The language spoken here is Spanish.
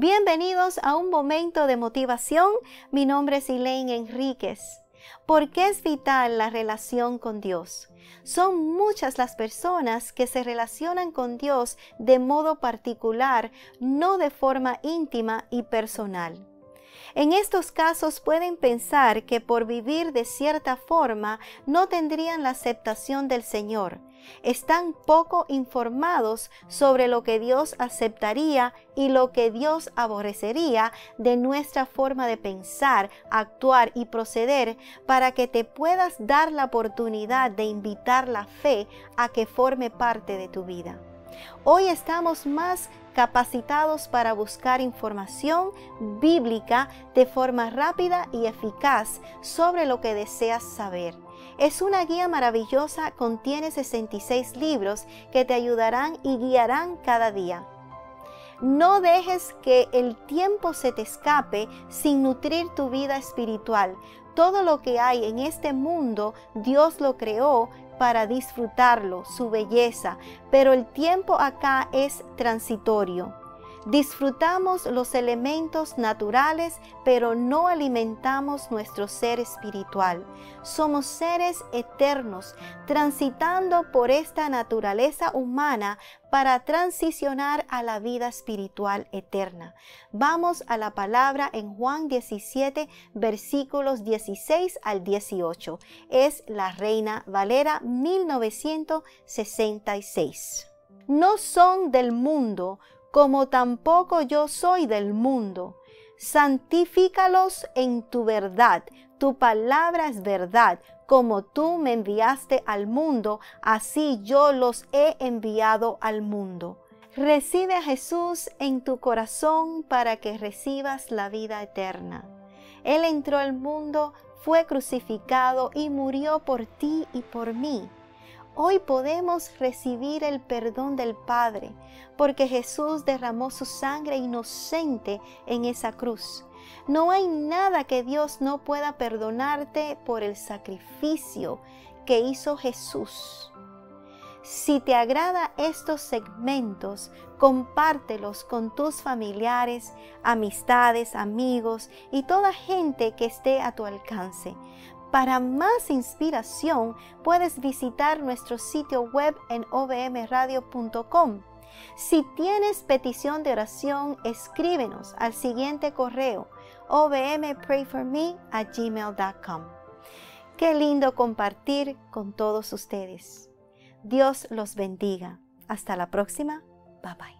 Bienvenidos a un momento de motivación. Mi nombre es Elaine Enríquez. ¿Por qué es vital la relación con Dios? Son muchas las personas que se relacionan con Dios de modo particular, no de forma íntima y personal. En estos casos pueden pensar que por vivir de cierta forma no tendrían la aceptación del Señor. Están poco informados sobre lo que Dios aceptaría y lo que Dios aborrecería de nuestra forma de pensar, actuar y proceder para que te puedas dar la oportunidad de invitar la fe a que forme parte de tu vida. Hoy estamos más capacitados para buscar información bíblica de forma rápida y eficaz sobre lo que deseas saber. Es una guía maravillosa, contiene 66 libros que te ayudarán y guiarán cada día. No dejes que el tiempo se te escape sin nutrir tu vida espiritual. Todo lo que hay en este mundo, Dios lo creó para disfrutarlo, su belleza, pero el tiempo acá es transitorio. Disfrutamos los elementos naturales, pero no alimentamos nuestro ser espiritual. Somos seres eternos, transitando por esta naturaleza humana para transicionar a la vida espiritual eterna. Vamos a la palabra en Juan 17, versículos 16 al 18. Es la Reina Valera 1966. No son del mundo, como tampoco yo soy del mundo. Santifícalos en tu verdad. Tu palabra es verdad. Como tú me enviaste al mundo, así yo los he enviado al mundo. Recibe a Jesús en tu corazón para que recibas la vida eterna. Él entró al mundo, fue crucificado y murió por ti y por mí Hoy podemos recibir el perdón del Padre porque Jesús derramó su sangre inocente en esa cruz. No hay nada que Dios no pueda perdonarte por el sacrificio que hizo Jesús. Si te agrada estos segmentos, compártelos con tus familiares, amistades, amigos y toda gente que esté a tu alcance para más inspiración, puedes visitar nuestro sitio web en ovmradio.com. Si tienes petición de oración, escríbenos al siguiente correo ovmprayforme@gmail.com. Qué lindo compartir con todos ustedes. Dios los bendiga. Hasta la próxima. Bye bye.